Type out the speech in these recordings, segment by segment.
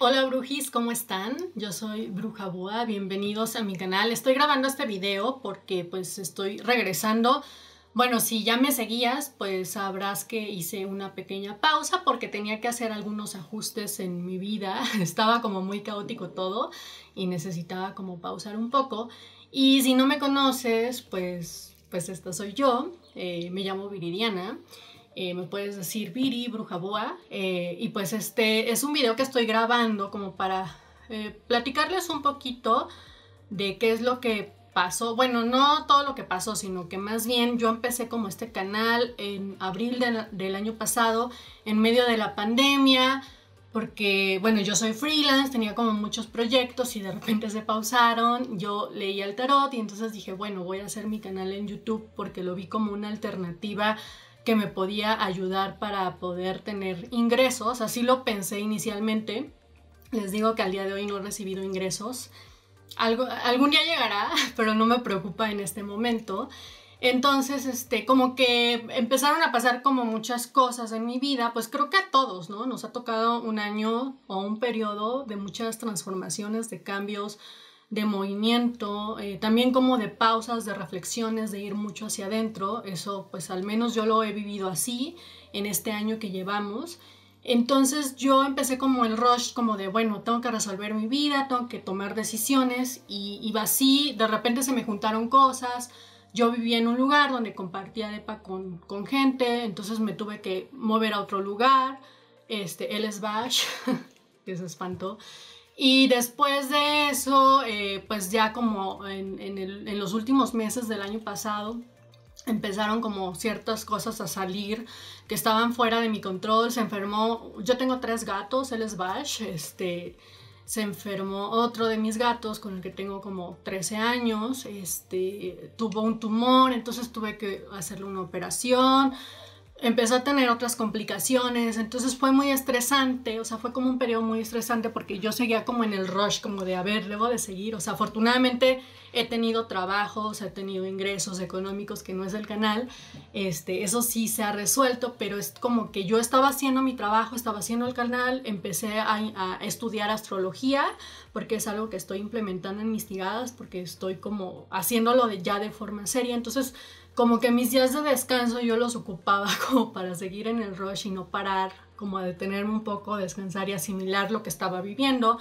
Hola brujis, ¿cómo están? Yo soy Bruja Búa, bienvenidos a mi canal. Estoy grabando este video porque pues estoy regresando. Bueno, si ya me seguías, pues sabrás que hice una pequeña pausa porque tenía que hacer algunos ajustes en mi vida. Estaba como muy caótico todo y necesitaba como pausar un poco. Y si no me conoces, pues, pues esta soy yo. Eh, me llamo Viridiana. Eh, me puedes decir Viri, Bruja Boa. Eh, y pues este es un video que estoy grabando como para eh, platicarles un poquito de qué es lo que pasó. Bueno, no todo lo que pasó, sino que más bien yo empecé como este canal en abril del año pasado, en medio de la pandemia. Porque, bueno, yo soy freelance, tenía como muchos proyectos y de repente se pausaron. Yo leí el tarot y entonces dije, bueno, voy a hacer mi canal en YouTube porque lo vi como una alternativa que me podía ayudar para poder tener ingresos. Así lo pensé inicialmente. Les digo que al día de hoy no he recibido ingresos. Algo, algún día llegará, pero no me preocupa en este momento. Entonces, este, como que empezaron a pasar como muchas cosas en mi vida, pues creo que a todos, ¿no? Nos ha tocado un año o un periodo de muchas transformaciones, de cambios, de movimiento, eh, también como de pausas, de reflexiones, de ir mucho hacia adentro. Eso pues al menos yo lo he vivido así en este año que llevamos. Entonces yo empecé como el rush, como de, bueno, tengo que resolver mi vida, tengo que tomar decisiones y iba así, de repente se me juntaron cosas, yo vivía en un lugar donde compartía depa con, con gente, entonces me tuve que mover a otro lugar, este, él es Bash, que se espantó, y después de eso, eh, pues ya como en, en, los últimos meses del año pasado, empezaron como ciertas cosas a salir que estaban fuera de mi control. Se enfermó, yo tengo tres gatos, él es Bash, este, se enfermó otro de mis gatos con el que tengo como 13 años, este, tuvo un tumor, entonces tuve que hacerle una operación empezó a tener otras complicaciones, entonces fue muy estresante, o sea, fue como un periodo muy estresante porque yo seguía como en el rush, como de, a ver, debo de seguir, o sea, afortunadamente he tenido trabajos, he tenido ingresos económicos que no es del canal, este, eso sí se ha resuelto, pero es como que yo estaba haciendo mi trabajo, estaba haciendo el canal, empecé a, a estudiar astrología, porque es algo que estoy implementando en mis tiradas, porque estoy como haciéndolo de, ya de forma seria, entonces como que mis días de descanso yo los ocupaba como para seguir en el rush y no parar, como a detenerme un poco, descansar y asimilar lo que estaba viviendo.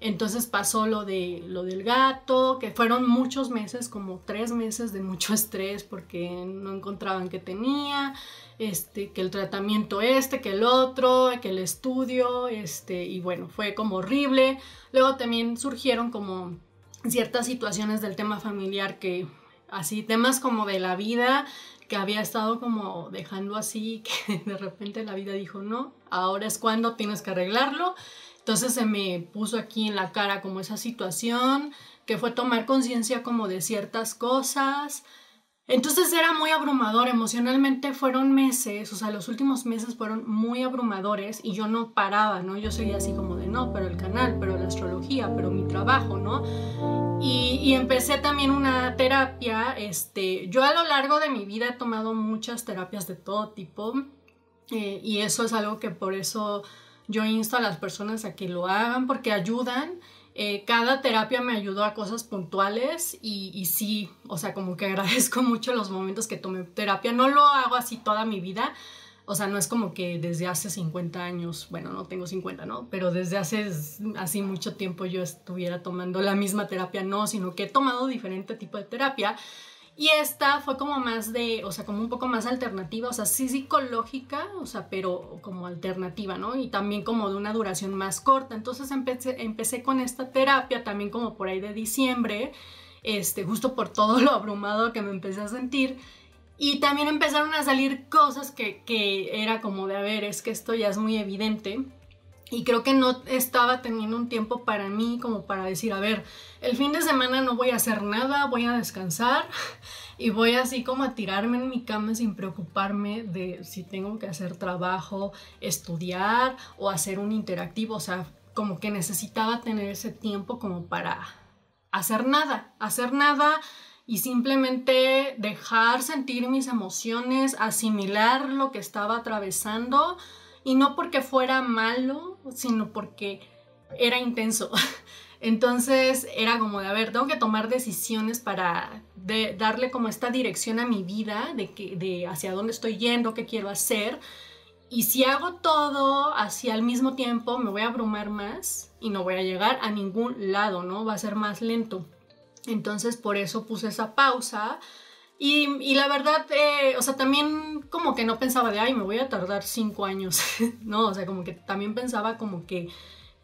Entonces pasó lo, de, lo del gato, que fueron muchos meses, como tres meses de mucho estrés porque no encontraban que tenía, este, que el tratamiento este, que el otro, que el estudio, este, y bueno, fue como horrible. Luego también surgieron como ciertas situaciones del tema familiar que así temas como de la vida que había estado como dejando así, que de repente la vida dijo, no, ahora es cuando tienes que arreglarlo. Entonces se me puso aquí en la cara como esa situación, que fue tomar conciencia como de ciertas cosas. Entonces era muy abrumador, emocionalmente fueron meses, o sea, los últimos meses fueron muy abrumadores y yo no paraba, ¿no? Yo seguía así como de, no, pero el canal, pero la astrología, pero mi trabajo, ¿no? Y, empecé también una terapia. Este, yo a lo largo de mi vida he tomado muchas terapias de todo tipo eh, y eso es algo que por eso yo insto a las personas a que lo hagan porque ayudan. Eh, cada terapia me ayudó a cosas puntuales y, y, sí, o sea, como que agradezco mucho los momentos que tomé terapia. No lo hago así toda mi vida, o sea, no es como que desde hace 50 años, bueno, no tengo 50, ¿no? Pero desde hace así mucho tiempo yo estuviera tomando la misma terapia, no, sino que he tomado diferente tipo de terapia. Y esta fue como más de, o sea, como un poco más alternativa, o sea, sí psicológica, o sea, pero como alternativa, ¿no? Y también como de una duración más corta. Entonces empecé, empecé con esta terapia también como por ahí de diciembre, este, justo por todo lo abrumado que me empecé a sentir. Y también empezaron a salir cosas que, que era como de, a ver, es que esto ya es muy evidente. Y creo que no estaba teniendo un tiempo para mí como para decir, a ver, el fin de semana no voy a hacer nada, voy a descansar y voy así como a tirarme en mi cama sin preocuparme de si tengo que hacer trabajo, estudiar o hacer un interactivo. O sea, como que necesitaba tener ese tiempo como para hacer nada, hacer nada y simplemente dejar sentir mis emociones, asimilar lo que estaba atravesando y no porque fuera malo, sino porque era intenso. Entonces era como de, a ver, tengo que tomar decisiones para darle como esta dirección a mi vida, de, que, de hacia dónde estoy yendo, qué quiero hacer. Y si hago todo hacia el mismo tiempo, me voy a abrumar más y no voy a llegar a ningún lado, ¿no? Va a ser más lento. Entonces por eso puse esa pausa. Y, la verdad, eh, o sea, también como que no pensaba de, ay, me voy a tardar cinco años, ¿no? O sea, como que también pensaba como que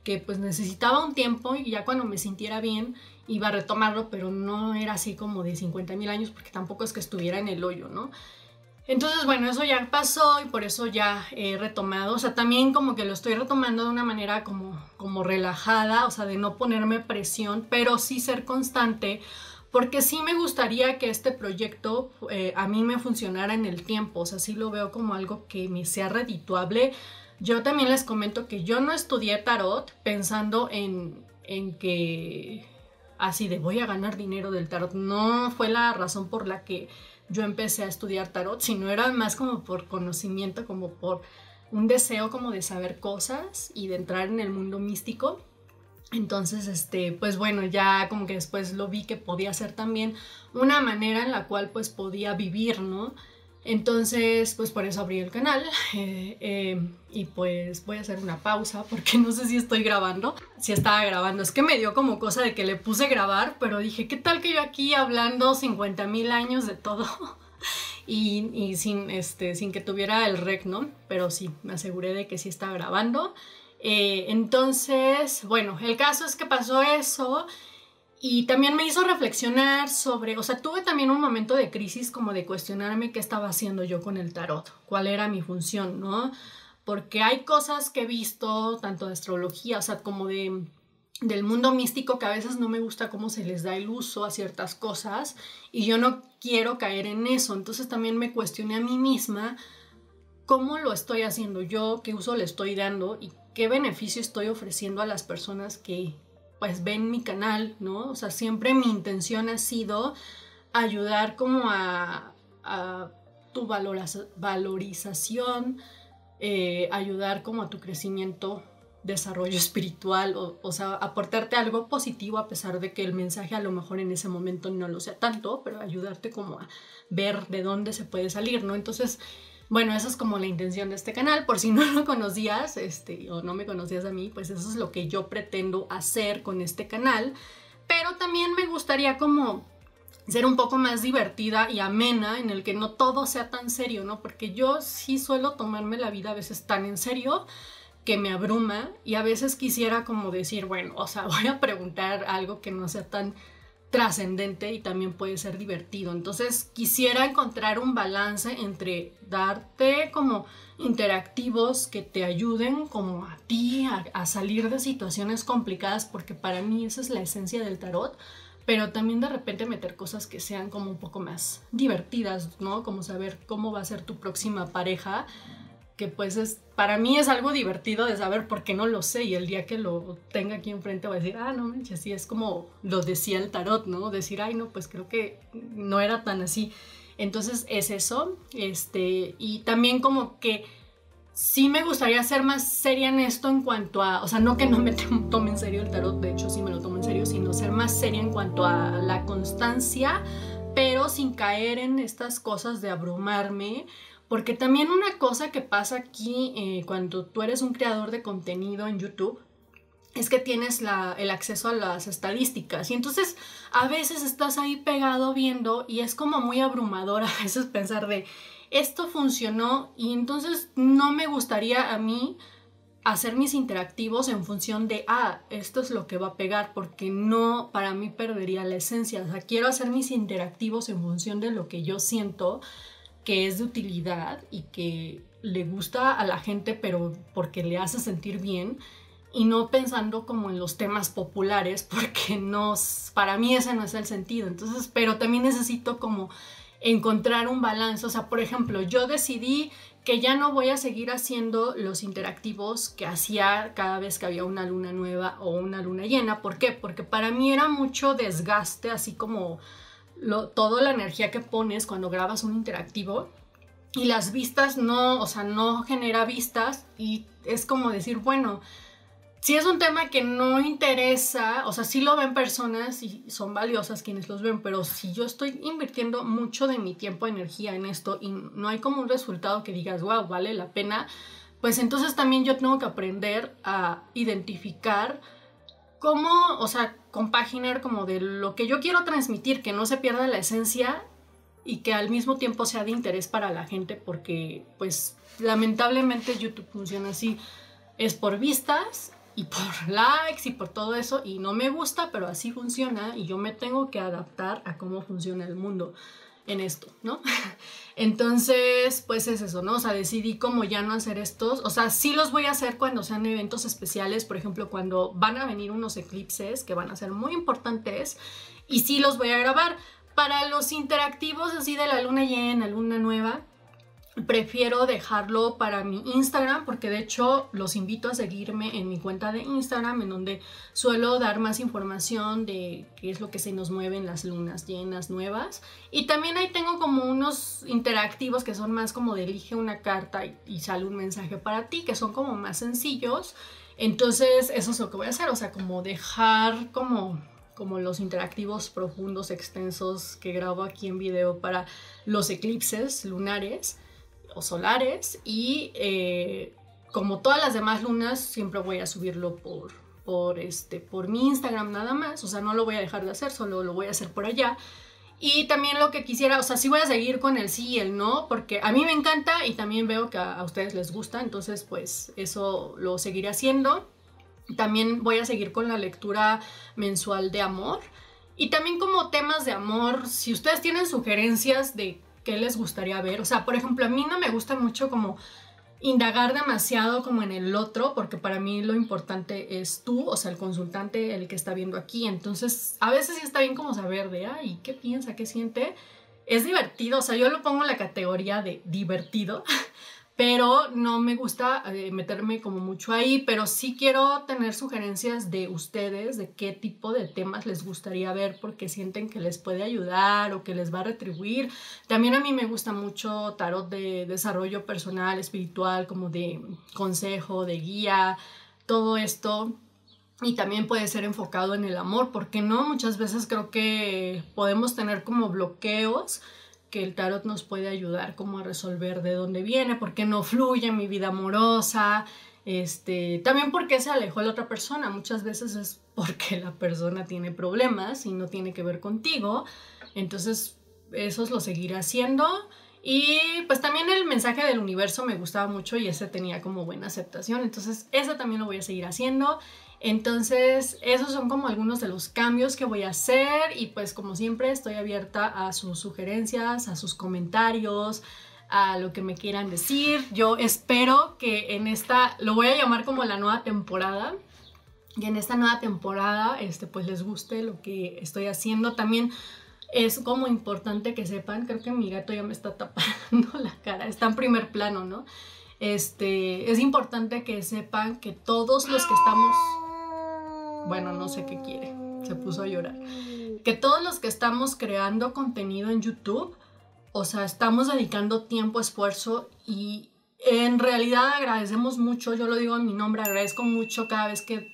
que pues necesitaba un tiempo y ya cuando me sintiera bien iba a retomarlo, pero no era así como de 50 mil años porque tampoco es que estuviera en el hoyo, ¿no? Entonces, bueno, eso ya pasó y por eso ya he retomado, o sea, también como que lo estoy retomando de una manera como, como relajada, o sea, de no ponerme presión, pero sí ser constante, porque sí me gustaría que este proyecto eh, a mí me funcionara en el tiempo, o sea, sí lo veo como algo que me sea redituable, yo también les comento que yo no estudié tarot pensando en, en que así de voy a ganar dinero del tarot. No fue la razón por la que yo empecé a estudiar tarot, sino era más como por conocimiento, como por un deseo como de saber cosas y de entrar en el mundo místico. Entonces, este, pues bueno, ya como que después lo vi que podía ser también una manera en la cual pues podía vivir, ¿no? Entonces, pues por eso abrí el canal eh, eh, y pues voy a hacer una pausa porque no sé si estoy grabando, si estaba grabando, es que me dio como cosa de que le puse grabar, pero dije, ¿qué tal que yo aquí hablando 50 mil años de todo? y, sin, este, sin que tuviera el rec, ¿no? Pero sí, me aseguré de que sí estaba grabando. Eh, entonces, bueno, el caso es que pasó eso y también me hizo reflexionar sobre, o sea, tuve también un momento de crisis como de cuestionarme qué estaba haciendo yo con el tarot, cuál era mi función, ¿no? Porque hay cosas que he visto, tanto de astrología, o sea, como de del mundo místico que a veces no me gusta cómo se les da el uso a ciertas cosas y yo no quiero caer en eso. Entonces también me cuestioné a mí misma cómo lo estoy haciendo yo, qué uso le estoy dando y qué beneficio estoy ofreciendo a las personas que, pues ven mi canal, ¿no? O sea, siempre mi intención ha sido ayudar como a, tu valorización, eh, ayudar como a tu crecimiento, desarrollo espiritual, o, o, sea, aportarte algo positivo a pesar de que el mensaje a lo mejor en ese momento no lo sea tanto, pero ayudarte como a ver de dónde se puede salir, ¿no? Entonces, bueno, esa es como la intención de este canal. Por si no lo conocías este, o no me conocías a mí, pues eso es lo que yo pretendo hacer con este canal. Pero también me gustaría como ser un poco más divertida y amena en el que no todo sea tan serio, ¿no? Porque yo sí suelo tomarme la vida a veces tan en serio que me abruma y a veces quisiera como decir, bueno, o sea, voy a preguntar algo que no sea tan trascendente y también puede ser divertido. Entonces quisiera encontrar un balance entre darte como interactivos que te ayuden como a ti a, salir de situaciones complicadas porque para mí esa es la esencia del tarot pero también de repente meter cosas que sean como un poco más divertidas, ¿no? Como saber cómo va a ser tu próxima pareja que pues es, para mí es algo divertido de saber por qué no lo sé y el día que lo tenga aquí enfrente voy a decir, ah, no manches, así es como lo decía el tarot, ¿no? Decir, ay, no, pues creo que no era tan así. Entonces es eso, este, y también como que sí me gustaría ser más seria en esto en cuanto a, o sea, no que no me tome en serio el tarot, de hecho sí me lo tomo en serio, sino ser más seria en cuanto a la constancia, pero sin caer en estas cosas de abrumarme porque también una cosa que pasa aquí eh, cuando tú eres un creador de contenido en YouTube es que tienes el acceso a las estadísticas y entonces a veces estás ahí pegado viendo y es como muy abrumador a veces pensar de esto funcionó y entonces no me gustaría a mí hacer mis interactivos en función de, ah, esto es lo que va a pegar, porque no, para mí perdería la esencia. O sea, quiero hacer mis interactivos en función de lo que yo siento que es de utilidad y que le gusta a la gente, pero porque le hace sentir bien y no pensando como en los temas populares, porque no, para mí ese no es el sentido. Entonces, pero también necesito como encontrar un balance. O sea, por ejemplo, yo decidí que ya no voy a seguir haciendo los interactivos que hacía cada vez que había una luna nueva o una luna llena. ¿Por qué? Porque para mí era mucho desgaste, así como toda la energía que pones cuando grabas un interactivo y las vistas no, o sea, no genera vistas y es como decir, bueno, si es un tema que no interesa, o sea, sí lo ven personas y son valiosas quienes los ven, pero si yo estoy invirtiendo mucho de mi tiempo, energía en esto y no hay como un resultado que digas, wow, vale la pena, pues entonces también yo tengo que aprender a identificar cómo, o sea, compaginar como de lo que yo quiero transmitir, que no se pierda la esencia y que al mismo tiempo sea de interés para la gente, porque pues lamentablemente YouTube funciona así, es por vistas y por likes y por todo eso y no me gusta, pero así funciona y yo me tengo que adaptar a cómo funciona el mundo en esto, ¿no? Entonces, pues es eso, ¿no? O sea, decidí como ya no hacer estos, o sea, sí los voy a hacer cuando sean eventos especiales, por ejemplo, cuando van a venir unos eclipses que van a ser muy importantes y sí los voy a grabar. Para los interactivos así de la luna llena, luna nueva, prefiero dejarlo para mi Instagram porque de hecho los invito a seguirme en mi cuenta de Instagram en donde suelo dar más información de qué es lo que se nos mueve en las lunas llenas nuevas. Y también ahí tengo como unos interactivos que son más como de elige una carta y, sale un mensaje para ti que son como más sencillos. Entonces eso es lo que voy a hacer o sea como dejar como como los interactivos profundos extensos que grabo aquí en video para los eclipses lunares o solares y eh, como todas las demás lunas siempre voy a subirlo por, por, este, por mi Instagram nada más, o sea, no lo voy a dejar de hacer, solo lo voy a hacer por allá. Y también lo que quisiera, o sea, sí voy a seguir con el sí y el no, porque a mí me encanta y también veo que a, a ustedes les gusta, entonces pues eso lo seguiré haciendo. También voy a seguir con la lectura mensual de amor. Y también como temas de amor, si ustedes tienen sugerencias de qué les gustaría ver. O sea, por ejemplo, a mí no me gusta mucho como indagar demasiado como en el otro, porque para mí lo importante es tú, o sea, el consultante, el que está viendo aquí. Entonces, a veces sí está bien como saber de, ay, ¿qué piensa? ¿Qué siente? Es divertido, o sea, yo lo pongo en la categoría de divertido, pero no me gusta eh, meterme como mucho ahí, pero sí quiero tener sugerencias de ustedes, de qué tipo de temas les gustaría ver porque sienten que les puede ayudar o que les va a retribuir. También a mí me gusta mucho tarot de desarrollo personal, espiritual, como de consejo, de guía, todo esto. Y también puede ser enfocado en el amor, porque no, muchas veces creo que podemos tener como bloqueos que el tarot nos puede ayudar como a resolver de dónde viene, por qué no fluye mi vida amorosa, este, también porque se alejó la otra persona, muchas veces es porque la persona tiene problemas y no tiene que ver contigo, entonces eso lo seguiré haciendo. Y pues también el mensaje del universo me gustaba mucho y ese tenía como buena aceptación, entonces ese también lo voy a seguir haciendo entonces, esos son como algunos de los cambios que voy a hacer y pues como siempre estoy abierta a sus sugerencias, a sus comentarios, a lo que me quieran decir. Yo espero que en esta, lo voy a llamar como la nueva temporada, y en esta nueva temporada este, pues les guste lo que estoy haciendo. También es como importante que sepan, creo que mi gato ya me está tapando la cara, está en primer plano, ¿no? Este, es importante que sepan que todos los que estamos bueno, no sé qué quiere, se puso a llorar. Que todos los que estamos creando contenido en YouTube, o sea, estamos dedicando tiempo, esfuerzo y en realidad agradecemos mucho, yo lo digo en mi nombre, agradezco mucho cada vez que,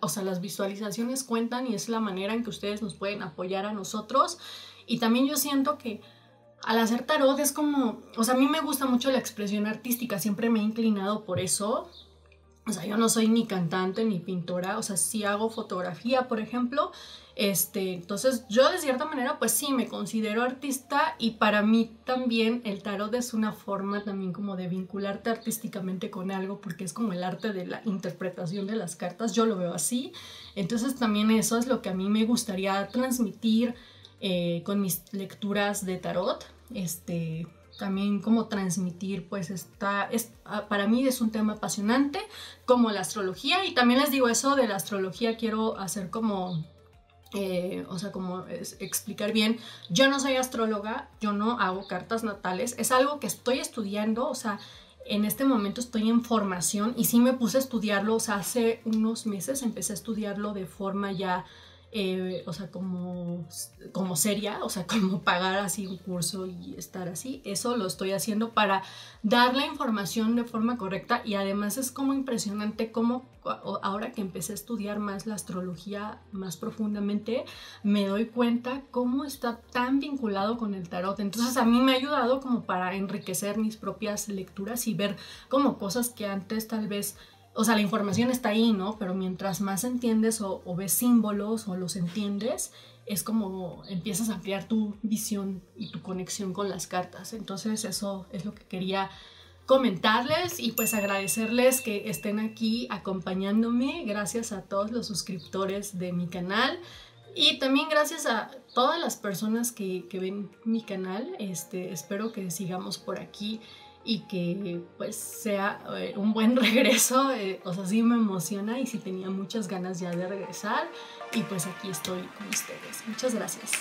o sea, las visualizaciones cuentan y es la manera en que ustedes nos pueden apoyar a nosotros. Y también yo siento que al hacer tarot es como, o sea, a mí me gusta mucho la expresión artística, siempre me he inclinado por eso, o sea, yo no soy ni cantante ni pintora, o sea, sí hago fotografía, por ejemplo. Este, entonces yo de cierta manera pues sí me considero artista y para mí también el tarot es una forma también como de vincularte artísticamente con algo porque es como el arte de la interpretación de las cartas, yo lo veo así. Entonces también eso es lo que a mí me gustaría transmitir eh, con mis lecturas de tarot. Este, también cómo transmitir, pues está, es, ah, para mí es un tema apasionante, como la astrología, y también les digo eso de la astrología, quiero hacer como, eh, o sea, como explicar bien, yo no soy astróloga, yo no hago cartas natales, es algo que estoy estudiando, o sea, en este momento estoy en formación y sí me puse a estudiarlo, o sea, hace unos meses empecé a estudiarlo de forma ya eh, o sea, como, como seria, o sea, como pagar así un curso y estar así. Eso lo estoy haciendo para dar la información de forma correcta y además es como impresionante cómo ahora que empecé a estudiar más la astrología más profundamente, me doy cuenta cómo está tan vinculado con el tarot. Entonces a mí me ha ayudado como para enriquecer mis propias lecturas y ver como cosas que antes tal vez o sea, la información está ahí, ¿no? Pero mientras más entiendes o, ves símbolos o los entiendes, es como empiezas a ampliar tu visión y tu conexión con las cartas. Entonces eso es lo que quería comentarles y pues agradecerles que estén aquí acompañándome. Gracias a todos los suscriptores de mi canal. Y también gracias a todas las personas que, que ven mi canal. Este, espero que sigamos por aquí y que pues sea eh, un buen regreso, eh, o sea, sí me emociona y sí tenía muchas ganas ya de regresar y pues aquí estoy con ustedes. Muchas gracias.